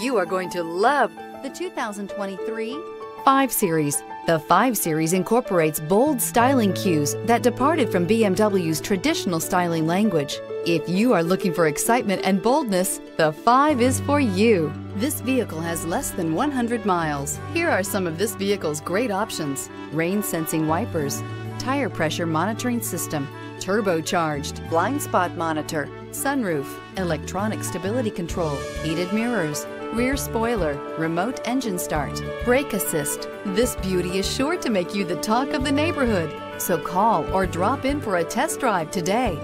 you are going to love the 2023 5 Series. The 5 Series incorporates bold styling cues that departed from BMW's traditional styling language. If you are looking for excitement and boldness, the 5 is for you. This vehicle has less than 100 miles. Here are some of this vehicle's great options. Rain sensing wipers, tire pressure monitoring system, turbocharged, blind spot monitor, sunroof, electronic stability control, heated mirrors, rear spoiler, remote engine start, brake assist. This beauty is sure to make you the talk of the neighborhood. So call or drop in for a test drive today.